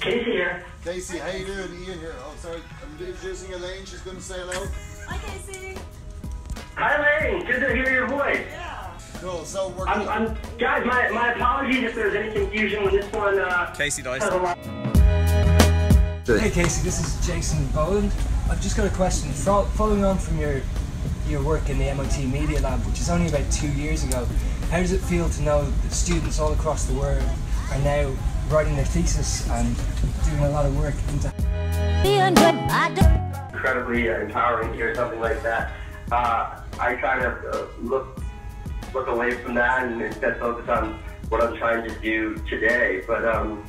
Casey here. Casey, how you doing? Ian here. Oh, sorry. I'm introducing Elaine. She's going to say hello. Hi, Casey. Hi, Elaine. Good to hear your voice. Yeah. Cool. So we're I'm. I'm, guys, my, my apologies if there's any confusion with this one uh, Casey has Dyson. Hey Casey, this is Jason Boland. I've just got a question. Fo- Following on from your your work in the MIT Media Lab, which is only about two years ago, how does it feel to know that students all across the world are now writing their thesis and doing a lot of work into incredibly empowering to hear something like that. Uh, I try to uh, look look away from that and instead focus on what I'm trying to do today. But um,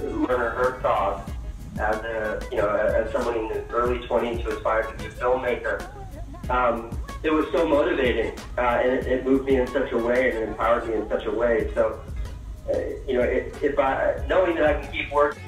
Werner Herzog, as a you know as someone in the early 20s who aspired to be a filmmaker, um, it was so motivating uh, and it, it moved me in such a way and it empowered me in such a way. So. Uh, you know, if, if I knowing that I can keep working